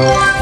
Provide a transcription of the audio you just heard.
Música